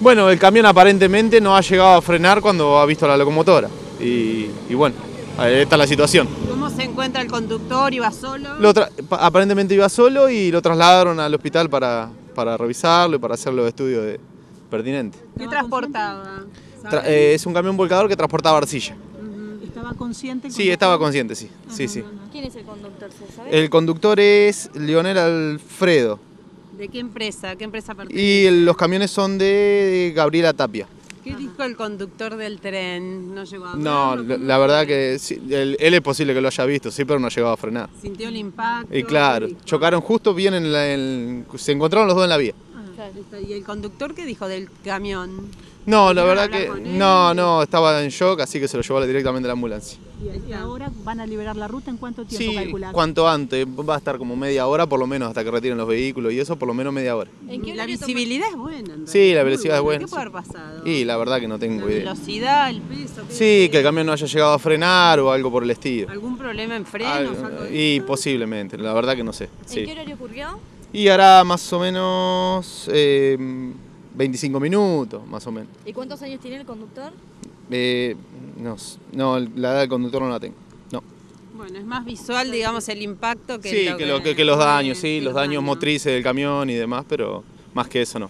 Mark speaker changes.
Speaker 1: Bueno, el camión aparentemente no ha llegado a frenar cuando ha visto la locomotora. Y, y bueno, ahí está la situación.
Speaker 2: ¿Cómo se encuentra el conductor? ¿Iba solo?
Speaker 1: Lo aparentemente iba solo y lo trasladaron al hospital para, para revisarlo y para hacer los estudios de- pertinentes.
Speaker 2: ¿Qué transportaba?
Speaker 1: Tra- eh, es un camión volcador que transportaba arcilla.
Speaker 3: ¿Estaba consciente?
Speaker 1: Sí, estaba consciente, sí. Sí, sí.
Speaker 4: ¿Quién es el conductor? ¿Se sabe?
Speaker 1: El conductor es Leonel Alfredo
Speaker 2: ¿De qué empresa? ¿Qué empresa pertenece?
Speaker 1: y los camiones son de Gabriela Tapia.
Speaker 2: ¿Qué dijo el conductor del tren? ¿No llegó a
Speaker 1: No,
Speaker 2: verlo?
Speaker 1: la,
Speaker 2: ¿Cómo
Speaker 1: la verdad que sí, él, él es posible que lo haya visto, sí, pero no llegaba a frenar.
Speaker 2: ¿Sintió el impacto?
Speaker 1: Y claro, chocaron justo bien en la... en- se encontraron los dos en la vía.
Speaker 2: ¿Y el conductor qué dijo del camión?
Speaker 1: No, la
Speaker 2: ¿Pudieron
Speaker 1: verdad que no, no, estaba en shock, así que se lo llevó directamente a la ambulancia.
Speaker 3: ¿Y ahora van a liberar la ruta en cuánto tiempo
Speaker 1: Sí,
Speaker 3: calculas?
Speaker 1: cuanto antes, va a estar como media hora por lo menos hasta que retiren los vehículos y eso por lo menos media hora.
Speaker 4: ¿En qué
Speaker 2: La visibilidad es buena. en
Speaker 1: Sí, la velocidad es buena,
Speaker 2: ¿Qué puede haber pasado?
Speaker 1: Y la verdad que no
Speaker 2: ¿La
Speaker 1: tengo idea.
Speaker 2: velocidad, el peso? qué-
Speaker 1: Sí, que el camión no haya llegado a frenar o algo por el estilo.
Speaker 2: ¿Algún problema en frenos?
Speaker 1: Algo-
Speaker 2: algo de
Speaker 1: y
Speaker 2: eso?
Speaker 1: posiblemente, la verdad que no sé.
Speaker 4: ¿En
Speaker 1: sí.
Speaker 4: qué horario ocurrió?
Speaker 1: Y hará más o menos eh, 25 minutos, más o menos.
Speaker 4: ¿Y cuántos años tiene el conductor?
Speaker 1: Eh, no, no, la edad del conductor no la tengo. No.
Speaker 2: Bueno, es más visual, digamos, el impacto que
Speaker 1: Sí,
Speaker 2: lo
Speaker 1: que, lo, que, que los daños, sí, los daños
Speaker 2: daños.
Speaker 1: motrices del camión y demás, pero más que eso no.